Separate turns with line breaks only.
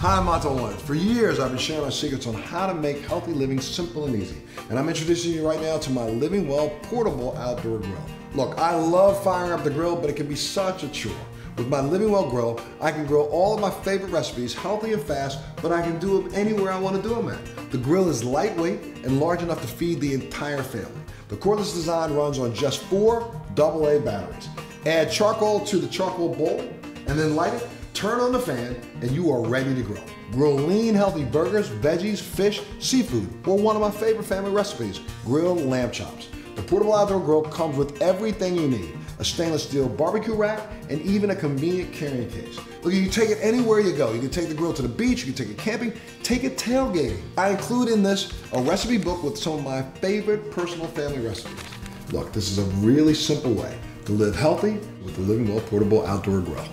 Hi, I'm Montel Williams. For years, I've been sharing my secrets on how to make healthy living simple and easy. And I'm introducing you right now to my Living Well portable outdoor grill. Look, I love firing up the grill, but it can be such a chore. With my Living Well grill, I can grill all of my favorite recipes, healthy and fast, but I can do them anywhere I want to do them at. The grill is lightweight and large enough to feed the entire family. The cordless design runs on just four AA batteries. Add charcoal to the charcoal bowl and then light it turn on the fan, and you are ready to grill. Grill lean, healthy burgers, veggies, fish, seafood, or one of my favorite family recipes, grilled lamb chops. The portable outdoor grill comes with everything you need a stainless steel barbecue rack, and even a convenient carrying case. Look, you can take it anywhere you go. You can take the grill to the beach, you can take it camping, take it tailgating. I include in this a recipe book with some of my favorite personal family recipes. Look, this is a really simple way to live healthy with the Living Well Portable Outdoor Grill.